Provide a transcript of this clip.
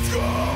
Let's go!